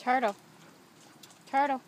Turtle. Turtle.